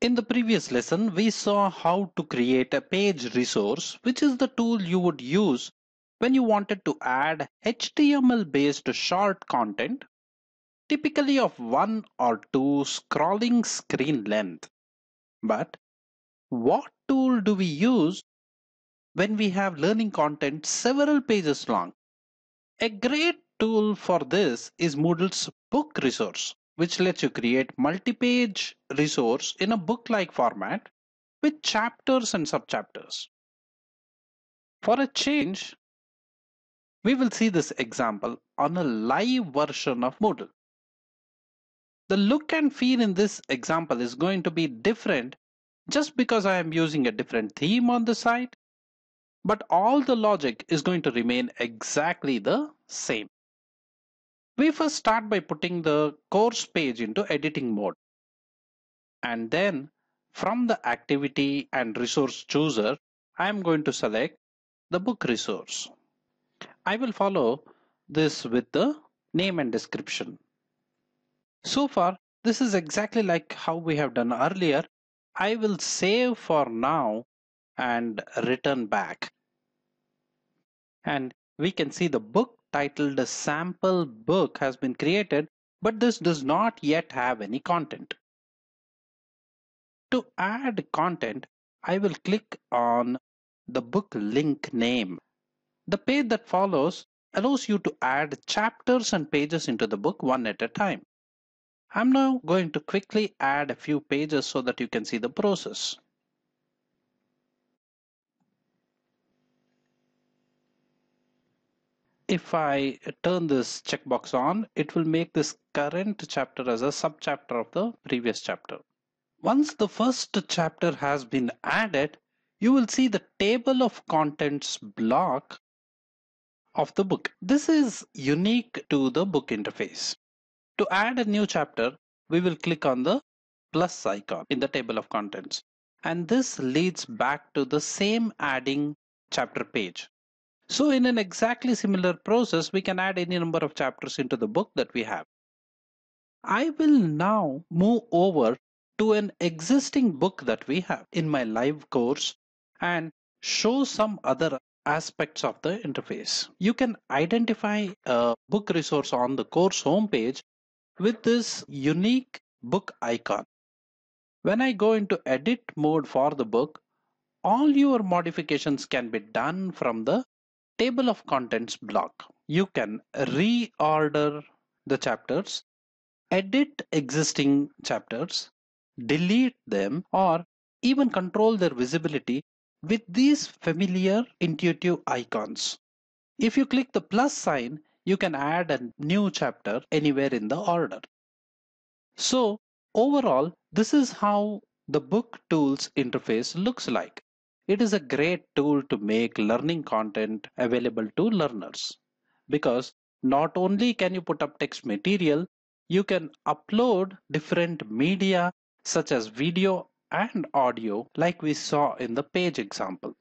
In the previous lesson, we saw how to create a page resource, which is the tool you would use when you wanted to add HTML based short content, typically of one or two scrolling screen length. But what tool do we use when we have learning content several pages long? A great tool for this is Moodle's book resource which lets you create multi-page resource in a book-like format with chapters and subchapters. For a change, we will see this example on a live version of Moodle. The look and feel in this example is going to be different just because I am using a different theme on the site, but all the logic is going to remain exactly the same. We first start by putting the course page into editing mode. And then from the activity and resource chooser, I am going to select the book resource. I will follow this with the name and description. So far, this is exactly like how we have done earlier. I will save for now and return back. And we can see the book titled sample book has been created, but this does not yet have any content. To add content, I will click on the book link name. The page that follows allows you to add chapters and pages into the book one at a time. I'm now going to quickly add a few pages so that you can see the process. If I turn this checkbox on, it will make this current chapter as a subchapter of the previous chapter. Once the first chapter has been added, you will see the table of contents block of the book. This is unique to the book interface. To add a new chapter, we will click on the plus icon in the table of contents. And this leads back to the same adding chapter page. So in an exactly similar process, we can add any number of chapters into the book that we have. I will now move over to an existing book that we have in my live course and show some other aspects of the interface. You can identify a book resource on the course homepage with this unique book icon. When I go into edit mode for the book, all your modifications can be done from the table of contents block. You can reorder the chapters, edit existing chapters, delete them, or even control their visibility with these familiar intuitive icons. If you click the plus sign, you can add a new chapter anywhere in the order. So overall, this is how the book tools interface looks like. It is a great tool to make learning content available to learners because not only can you put up text material, you can upload different media such as video and audio like we saw in the page example.